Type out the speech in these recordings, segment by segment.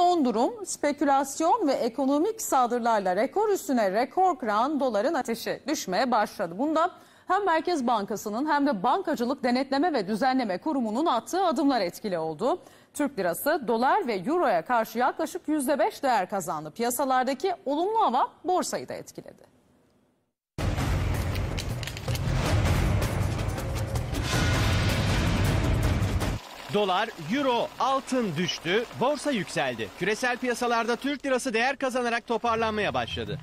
Son durum spekülasyon ve ekonomik saldırılarla rekor üstüne rekor kıran doların ateşi düşmeye başladı. Bunda hem Merkez Bankası'nın hem de Bankacılık Denetleme ve Düzenleme Kurumu'nun attığı adımlar etkili oldu. Türk lirası dolar ve euroya karşı yaklaşık %5 değer kazandı. Piyasalardaki olumlu hava borsayı da etkiledi. Dolar, euro, altın düştü, borsa yükseldi. Küresel piyasalarda Türk lirası değer kazanarak toparlanmaya başladı.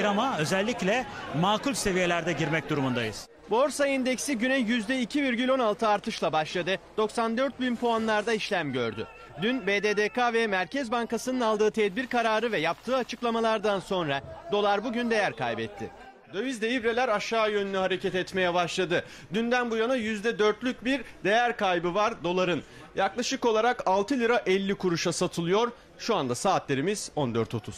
bayrama özellikle makul seviyelerde girmek durumundayız. Borsa endeksi güne %2,16 artışla başladı. 94 bin puanlarda işlem gördü. Dün BDDK ve Merkez Bankası'nın aldığı tedbir kararı ve yaptığı açıklamalardan sonra dolar bugün değer kaybetti. Dövizde ibreler aşağı yönlü hareket etmeye başladı. Dünden bu yana %4'lük bir değer kaybı var doların. Yaklaşık olarak 6 lira 50 kuruşa satılıyor. Şu anda saatlerimiz 14.30.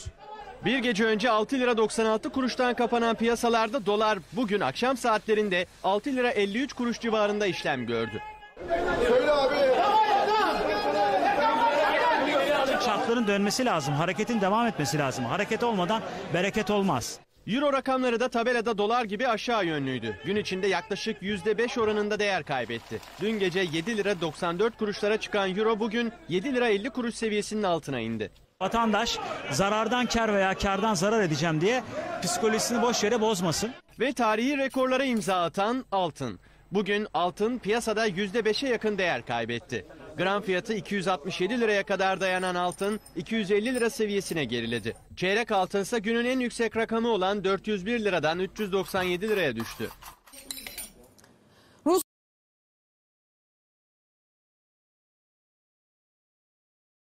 Bir gece önce 6 lira 96 kuruştan kapanan piyasalarda dolar bugün akşam saatlerinde 6 lira 53 kuruş civarında işlem gördü. Şartların dönmesi lazım, hareketin devam etmesi lazım. Hareket olmadan bereket olmaz. Euro rakamları da tabelada dolar gibi aşağı yönlüydü. Gün içinde yaklaşık %5 oranında değer kaybetti. Dün gece 7 lira 94 kuruşlara çıkan euro bugün 7 lira 50 kuruş seviyesinin altına indi. Vatandaş zarardan kar veya kardan zarar edeceğim diye psikolojisini boş yere bozmasın. Ve tarihi rekorlara imza atan altın. Bugün altın piyasada %5'e yakın değer kaybetti. Gram fiyatı 267 liraya kadar dayanan altın 250 lira seviyesine geriledi. Çeyrek altınsa günün en yüksek rakamı olan 401 liradan 397 liraya düştü.